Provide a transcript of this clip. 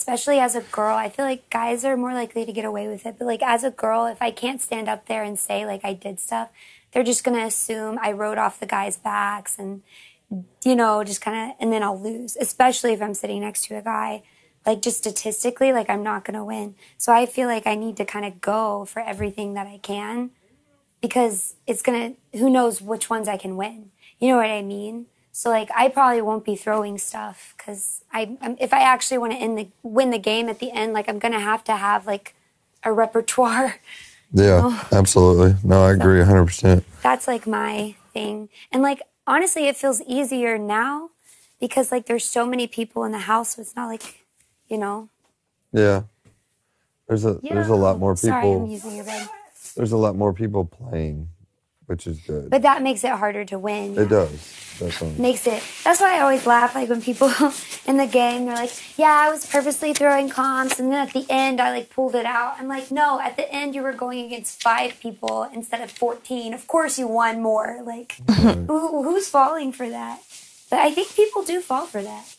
especially as a girl, I feel like guys are more likely to get away with it. But like as a girl, if I can't stand up there and say like I did stuff, they're just gonna assume I rode off the guys' backs and you know, just kind of, and then I'll lose, especially if I'm sitting next to a guy. Like, just statistically, like, I'm not to win. So I feel like I need to kind of go for everything that I can because it's to, who knows which ones I can win. You know what I mean? So, like, I probably won't be throwing stuff because I, I'm, if I actually want to end the, win the game at the end, like, I'm going to have to have, like, a repertoire. Yeah, know? absolutely. No, I agree 100%. That's, like, my thing. And, like, honestly, it feels easier now because like there's so many people in the house. So it's not like, you know. Yeah. There's a there's a lot more people. Sorry, I'm using your bed. There's a lot more people playing, which is good. But that makes it harder to win. It does. Makes it. That's why I always laugh. Like when people in the game, they're like, "Yeah, I was purposely throwing comps, and then at the end, I like pulled it out." I'm like, "No, at the end, you were going against five people instead of 14. Of course, you won more. Like, who, who's falling for that?" But I think people do fall for that.